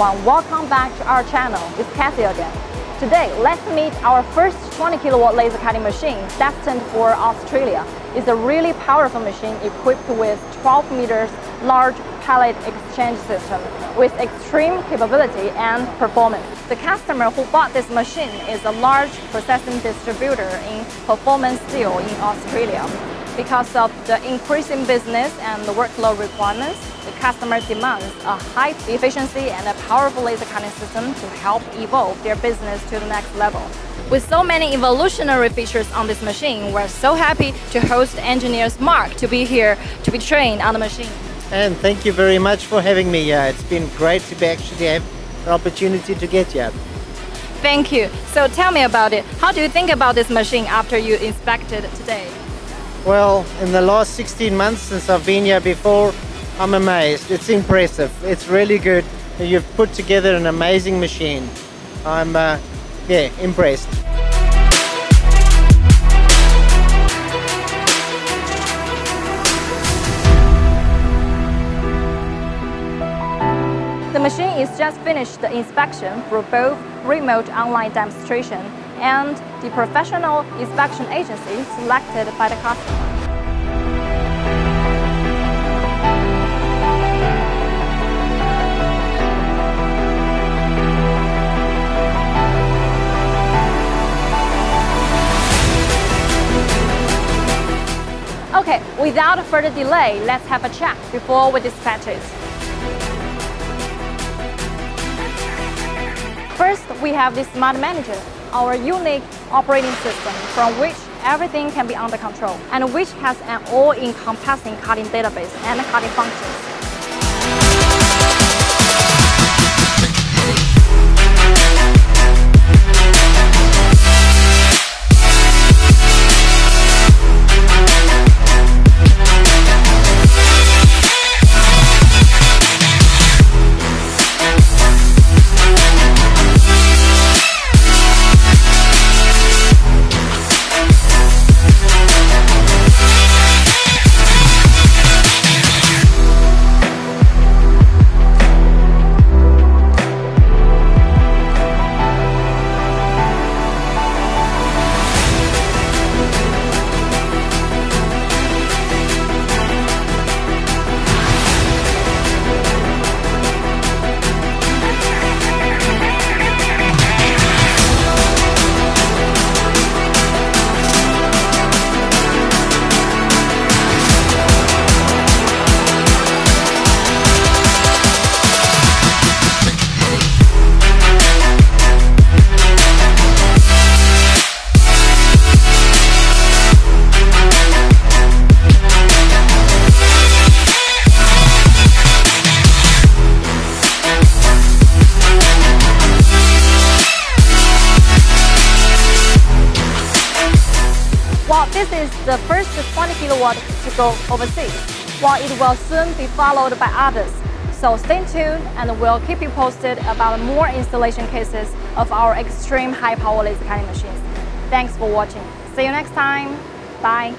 everyone, welcome back to our channel. It's Kathy again. Today, let's meet our first 20 kilowatt laser cutting machine destined for Australia. It's a really powerful machine equipped with 12 meters large pallet exchange system with extreme capability and performance. The customer who bought this machine is a large processing distributor in performance steel in Australia. Because of the increasing business and the workload requirements, the customer demands a high efficiency and a powerful laser cutting system to help evolve their business to the next level. With so many evolutionary features on this machine, we're so happy to host engineers Mark to be here to be trained on the machine. And thank you very much for having me here. It's been great to be actually have an opportunity to get here. Thank you. So tell me about it. How do you think about this machine after you inspected today? Well, in the last 16 months since I've been here before, I'm amazed. It's impressive. It's really good. You've put together an amazing machine. I'm, uh, yeah, impressed. The machine is just finished the inspection for both remote online demonstration and the professional inspection agency selected by the customer. Without further delay, let's have a chat before we dispatch it. First, we have the Smart Manager, our unique operating system from which everything can be under control and which has an all-encompassing cutting database and cutting functions. While this is the first 20 kilowatt to go overseas, while it will soon be followed by others. So stay tuned and we'll keep you posted about more installation cases of our extreme high power laser cutting machines. Thanks for watching. See you next time. Bye.